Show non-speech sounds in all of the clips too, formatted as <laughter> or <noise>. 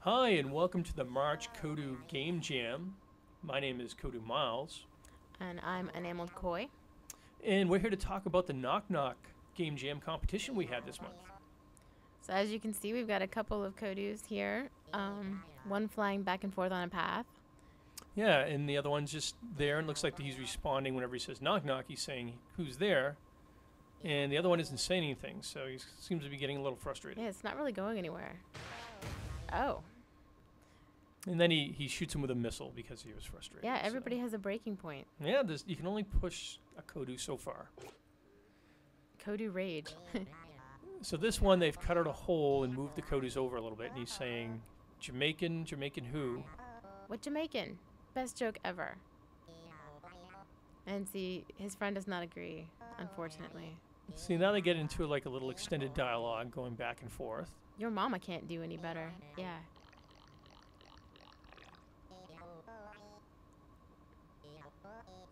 Hi, and welcome to the March Kodu Game Jam. My name is Kodu Miles, And I'm Enameled Koi. and we're here to talk about the Knock Knock Game Jam competition we had this month. So as you can see, we've got a couple of Kodus here. Um, one flying back and forth on a path. Yeah, and the other one's just there, and looks like he's responding whenever he says knock knock. He's saying who's there, and the other one isn't saying anything, so he seems to be getting a little frustrated. Yeah, it's not really going anywhere. Oh, And then he, he shoots him with a missile because he was frustrated. yeah, so- everybody has a breaking point. Yeah, there's, you can only push a Kodu so far. Kodu Rage. <laughs> So this one, they've cut out a hole and moved the Kodus over a little bit, and he's saying Jamaican, Jamaican who? what Jamaican? Best joke ever. And see, his friend does not agree, unfortunately. See, now they get into like a little extended dialogue going back and forth. Your mama can't do any better. Yeah.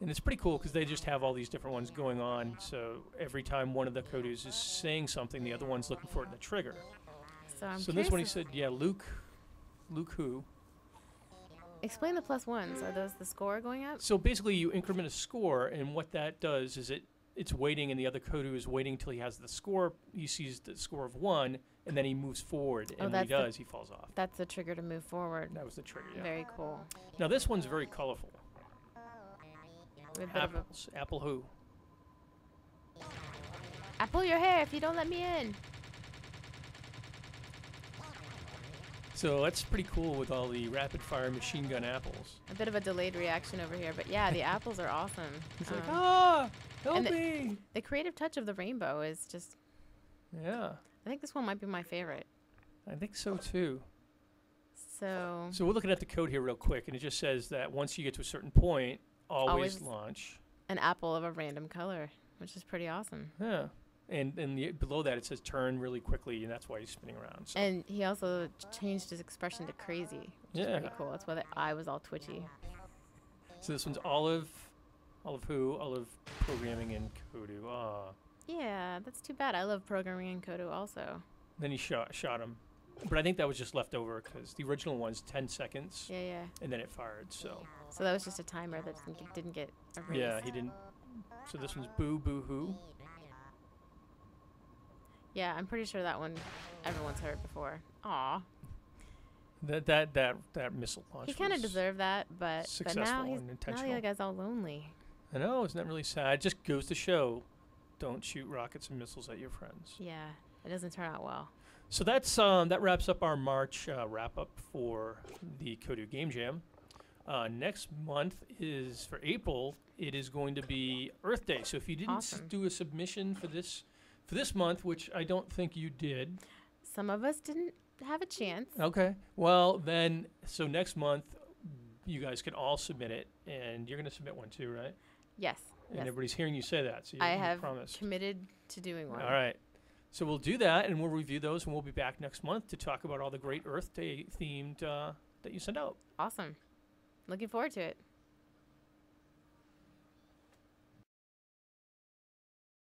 And it's pretty cool because they just have all these different ones going on. So every time one of the Kodus is saying something, the other one's looking for it in the trigger. So I'm so this one he said, yeah, Luke, Luke who? Explain the plus ones. Are those the score going up? So basically, you increment a score, and what that does is it it's waiting, and the other Kodu is waiting until he has the score. He sees the score of one, and then he moves forward. Oh, And when he does, he falls off. That's the trigger to move forward. That was the trigger. Yeah. Very cool. Now this one's very colorful. We a bit of a Apples. Apple who? I pull your hair if you don't let me in. So that's pretty cool with all the rapid fire machine gun apples. A bit of a delayed reaction over here, but yeah, the <laughs> apples are awesome. Like, Um, ah, help and the- the creative touch of the rainbow is just. Yeah, I think this one might be my favorite. I think so too. So So we're looking at the code here real quick, and it just says that once you get to a certain point, always, Always- launch. an apple of a random color, which is pretty awesome. Yeah. And and the, below that it says turn really quickly, and that's why he's spinning around. So And he also changed his expression to crazy, which is pretty Yeah. cool. That's why the eye was all twitchy. So this one's Olive, Olive who? Olive programming in Kodu. Ah. Yeah, that's too bad. I love programming in Kodu also. Then he shot shot him, but I think that was just left over because the original one's ten seconds, Yeah, yeah. and then it fired. So So that was just a timer that didn't get, didn't get erased. yeah, he didn't. So this one's Boo Boo Hoo. Yeah, I'm pretty sure that one everyone's heard before. Aw. That that that that missile launch. He kind of deserved that, but but now he's now the other guy's all lonely. I know, isn't that really sad? It just goes to show, don't shoot rockets and missiles at your friends. Yeah, it doesn't turn out well. So that's um, that wraps up our March uh, wrap up for the Kodu Game Jam. Uh, next month is for April. It is going to be Earth Day. So if you didn't s- do a submission for this for this month, which I don't think you did, Some of us didn't have a chance. okay. Well, then so next month you guys can all submit it, and you're going to submit one too, right? Yes, And yes. everybody's hearing you say that, so you, I you have promised. committed to doing one. All right. So we'll do that, and we'll review those, and we'll be back next month to talk about all the great Earth Day themed uh, that you sent out. Awesome. Looking forward to it.